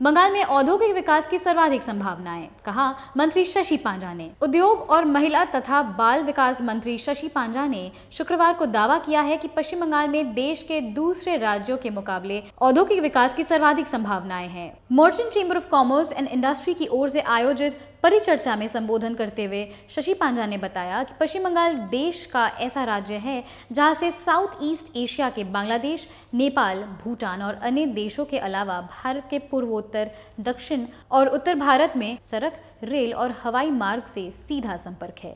बंगाल में औद्योगिक विकास की सर्वाधिक संभावनाएँ, कहा मंत्री शशि पांजा ने। उद्योग और महिला तथा बाल विकास मंत्री शशि पांजा ने शुक्रवार को दावा किया है कि पश्चिम बंगाल में देश के दूसरे राज्यों के मुकाबले औद्योगिक विकास की सर्वाधिक संभावनाएँ हैं। Merchant chamber of commerce and industry की ओर से आयोजित परिचर्चा में संबोधन करते हुए शशि पांजा ने बताया कि पश्चिम बंगाल देश का ऐसा राज्य है जहाँ से साउथ ईस्ट एशिया के बांग्लादेश, नेपाल, भूटान और अन्य देशों के अलावा भारत के पूर्वोत्तर उत्तर, दक्षिण और उत्तर भारत में सड़क, रेल और हवाई मार्ग से सीधा संपर्क है।